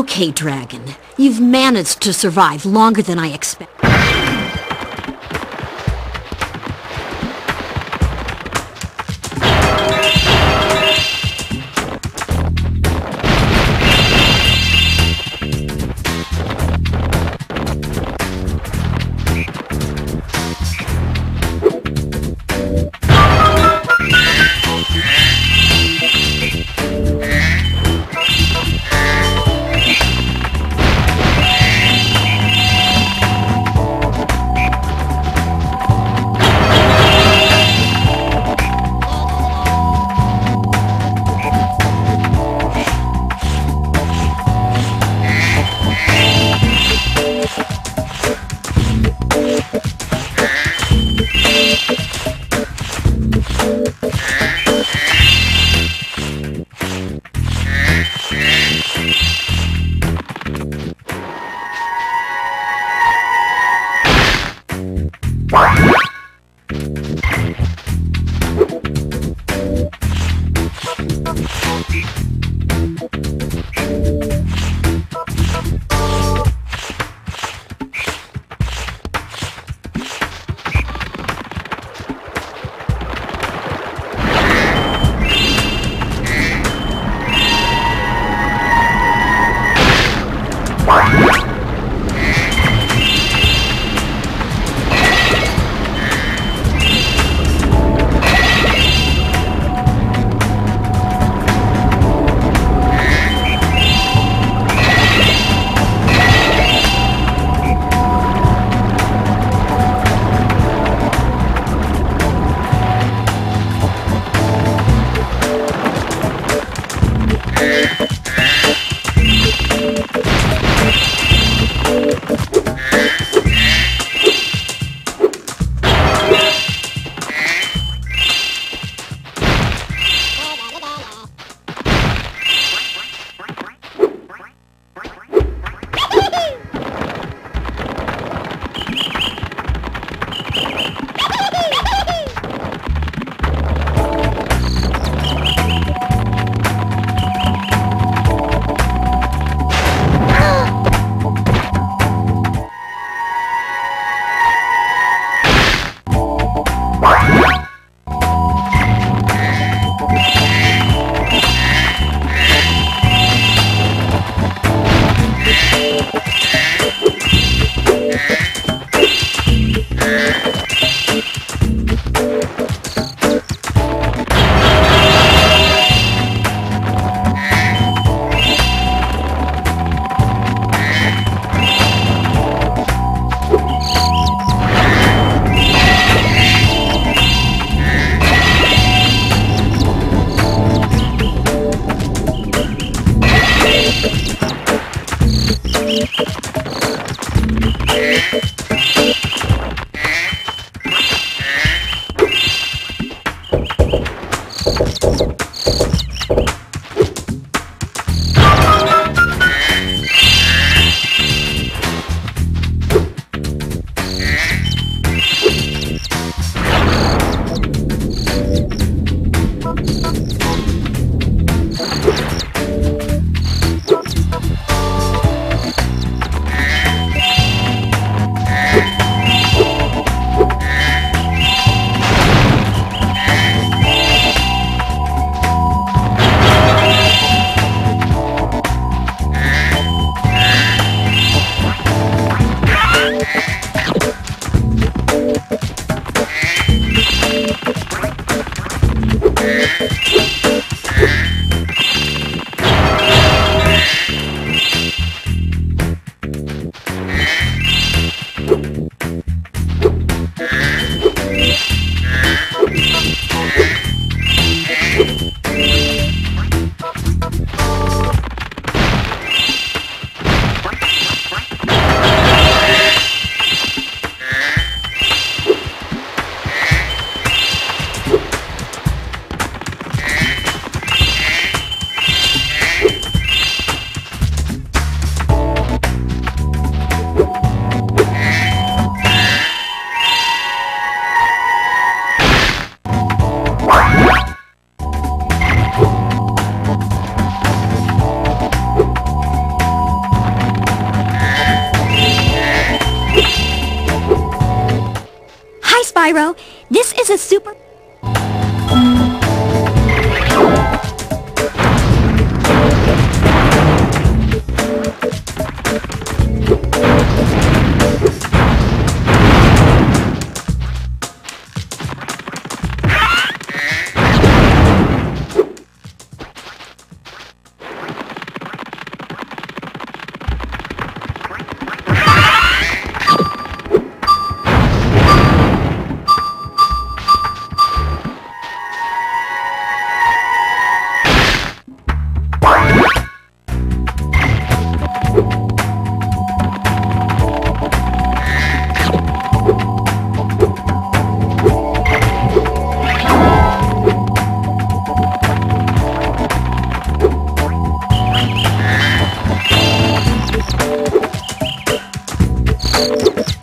Okay, Dragon. You've managed to survive longer than I expected. Spyro, this is a super... you.